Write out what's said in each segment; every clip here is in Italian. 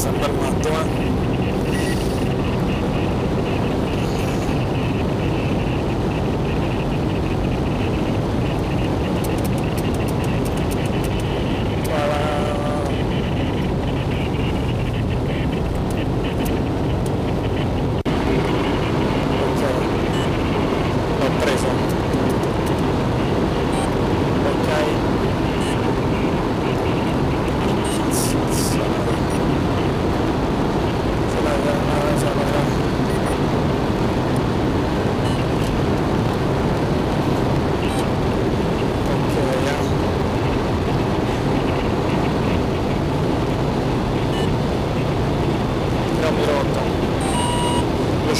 San Bernardo, eh.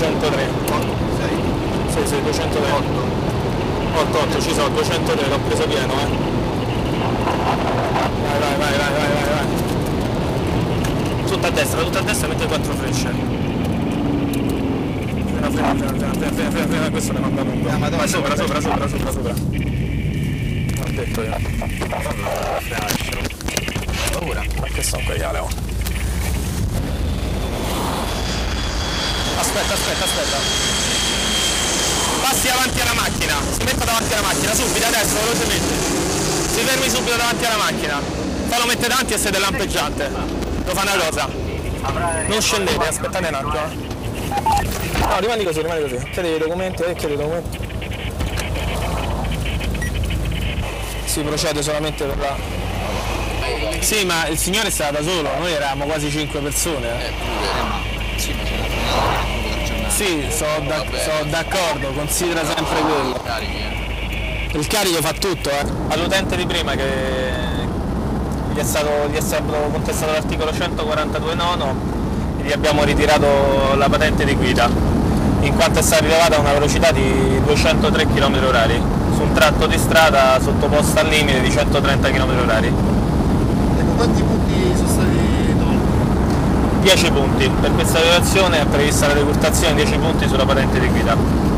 203. 6, Sì, sì, 203. 8. 8, 8, ci sono, 203, l'ho preso pieno, eh. Vai, vai, vai, vai, vai, vai, vai. Tutta a destra, tutta a destra, mette quattro frecce. Frena, frena, frena, frena, frena, frena, frena, frena, questo ne manda lungo. Ah, vai sopra, sopra, sopra, sopra, sopra. L'ho detto io. Paura. Ma che sono quegli Aleo? Aspetta, aspetta, aspetta. Passi davanti alla macchina, si metta davanti alla macchina, subito adesso, velocemente. Si fermi subito davanti alla macchina. Fallo mettere davanti e siete lampeggiante. Lo fa una cosa. Non scendete, aspettate un attimo. eh. No, rimani così, rimani così. Chiedi i documenti, eh, chiedi i documenti. Si procede solamente per la... Sì, ma il signore stava da solo, noi eravamo quasi 5 persone. eh. Eh, pure. Sì, ma Sì, sono Vabbè. sono d'accordo, considera sempre quello. Eh. Il carico fa tutto, eh. All'utente di prima che gli è stato, gli è stato contestato l'articolo 142 nono e gli abbiamo ritirato la patente di guida, in quanto è stata rilevata a una velocità di 203 km h su un tratto di strada sottoposto al limite di 130 km h Ecco, quanti punti sono stati? 10 punti, per questa violazione è prevista la decurtazione di 10 punti sulla patente di guida.